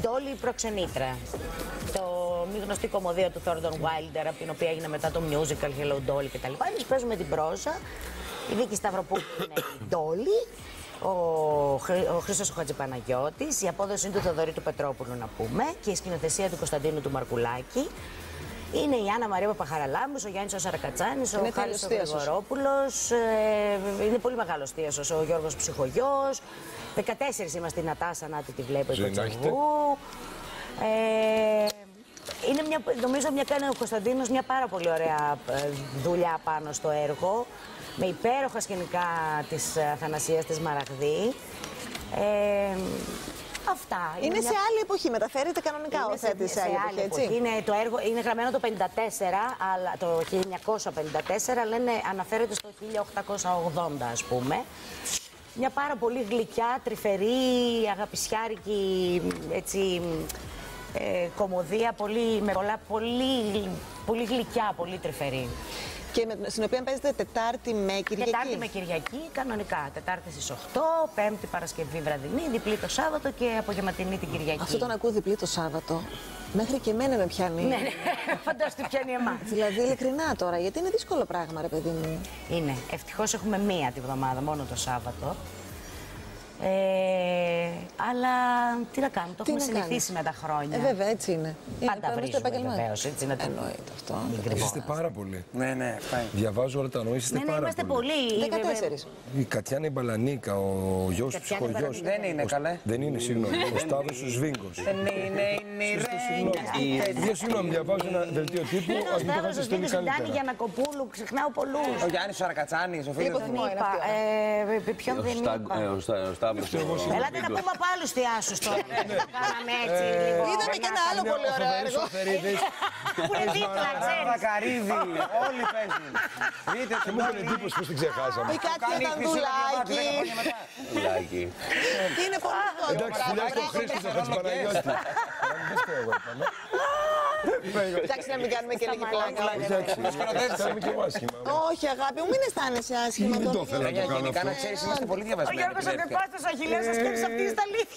Ντόλι Προξενήτρα. Το μη γνωστή κομμωδία του Thornton Wilder, από την οποία έγινε μετά το musical Hello Dolly κτλ. Εμείς παίζουμε την πρόζα. Η Δίκη Σταυροπούλου είναι η Ντόλι. Ο, Χρή, ο Χρήστος Χατζηπαναγιώτης, η απόδοση είναι του Θοδωρή του Πετρόπουλου να πούμε και η σκηνοθεσία του Κωνσταντίνου του Μαρκουλάκη. Είναι η Άννα Μαρία Παπαχαραλάμπους, ο Γιάννης ο Σαρακατσάνης, ο Είναι Χάρης ο τέλειος θείασος. Γρηγορόπουλος, ε, είναι πολύ μεγάλος θείασος, ο Γιώργος Ψυχογιός, 14 είμαστε η Νατάσα, να τη τη βλέπω, η Ζωή να έχετε. Κοτσαβού. Ε, είναι μια, νομίζω μια κάνει ο Κωνσταντίνος μια πάρα πολύ ωραία ε, δουλειά πάνω στο έργο με υπέροχα σκηνικά της Αθανασίας της Μαραγδί. Ε, αυτά. Είναι μια- σε άλλη εποχή, μεταφέρεται κανονικά ο είναι σε- θέτης σε άλλη εποχή, έτσι. Είναι, το έργο είναι γραμμένο το 54, αλλά το 1954, λένε αναφέρεται στο 1880 ας πούμε. Μια πάρα πολύ γλυκιά, τρυφερή, αγαπησιάρικη, έτσι, ε, κομμωδία, πολύ, με πολλά, πολύ, πολύ γλυκιά, πολύ τρυφερή. Και με, στην οποία παίζετε Τετάρτη με Κυριακή. Τετάρτη με Κυριακή, κανονικά. Τετάρτη στις 8, Πέμπτη Παρασκευή βραδινή, διπλή το Σάββατο και απογευματινή την Κυριακή. Αυτό τον ακούω διπλή το Σάββατο. Μέχρι και εμένα με πιάνει. Ναι, ναι. φαντάζομαι τι πιάνει εμάς. Δηλαδή, ειλικρινά τώρα, γιατί είναι δύσκολο πράγμα, ρε παιδί μου. Είναι. Ευτυχώς έχουμε μία τη βδομάδα, μόνο το Σάββατο. Ε, αλλά τι να κάνουμε, το Τι έχουμε να συνηθίσει με κάνεις. τα χρόνια. Ε, βέβαια, έτσι είναι. είναι Πάντα πρέπει στο βρίζουμε επάγγελμά. βεβαίως, έτσι να το- Εννοείται αυτό. Μην Εσείς κρυβόμαστε. είστε πάρα πολύ. Ναι, ναι, αυτά είναι. Διαβάζω όλα τα νόησα, είστε Ναι, ναι, πάρα είμαστε πολύ. πολλοί. 14. Η Κατιάνα η Μπαλανίκα, ο γιος του Κατιάνα Ψυχογιός. Μπαλανίκα. Δεν είναι καλέ. Δεν είναι, συγγνώμη. Ο Σταύρος ο Σβίγκος. Δεν είναι, είναι η Ρέγγι. Δύο συγγνώμη, διαβάζω ένα δελτίο τύπου, Είναι ο ας μην το Σταύρος χάσετε ο στέλνει Σβίγκος, η Ντάνη καλύτερα. Γιανακοπούλου, ξεχνάω πολλούς. Ο Γιάννης ο Σαρακατσάνης, ο φίλος μου. Υποθυμώ είναι Είπα, αυτή. ε, ποιον δεν είπα. Ο Σταύρος. Ελάτε να πούμε από άλλους θεάσους τώρα. Κάναμε έτσι λίγο. Είδαμε και ένα άλλο πολύ ωραίο έργο. Που είναι δίπλα, ξέρεις. Βακαρίδη, όλοι παίζουν. Δείτε Και τον μου έκανε Ντόλι. εντύπωση πως την ξεχάσαμε. Η Κάτια Κάνει Τανδουλάκη. φυσικά χρόνια μετά. Λάκι. Είναι πολύ ωραίο. Εντάξει, φιλιά στο Χρήστος, στο Χατζηπαναγιώτη. Να μην πεις το εγώ, είπαμε. Εντάξει, να μην κάνουμε και λίγη πλάκα. Εντάξει, κάνουμε και εγώ άσχημα. Όχι, αγάπη μου, μην αισθάνεσαι άσχημα. Δεν το τώρα. ήθελα να το Παιδιά, κάνω γενικά αυτό. να ξέρεις, είμαστε πολύ Ο διαβασμένοι. Γιώργος ο παιδιά. Κεκώστας, ο Αχιλέας, ο σκέψης αυτή είναι στα αλήθεια.